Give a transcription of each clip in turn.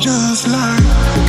just like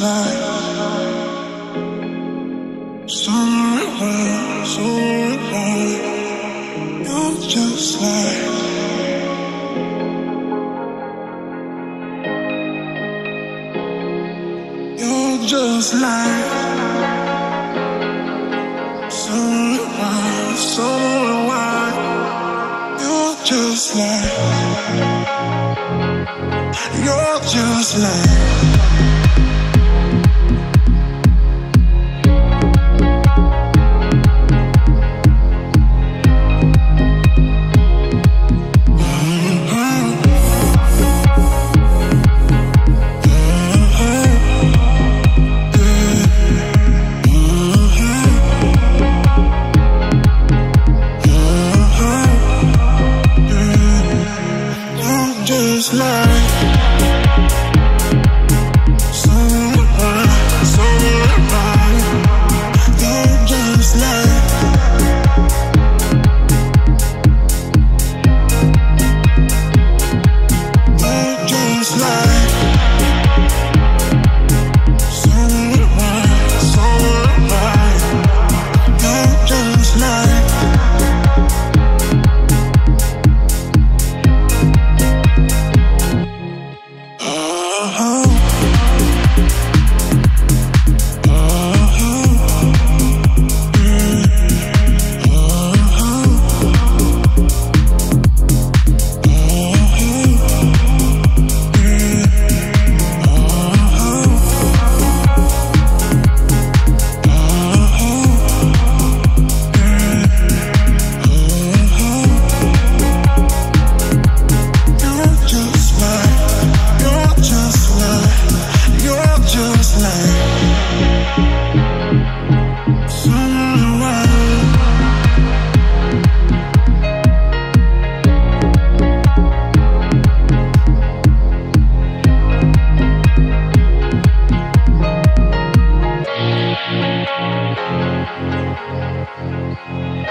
like. Oh, You're just like. You're just like. You're just like. You're just like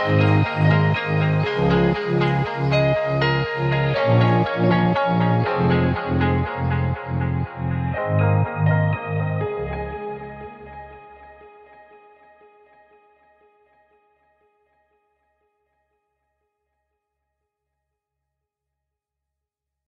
Thank you.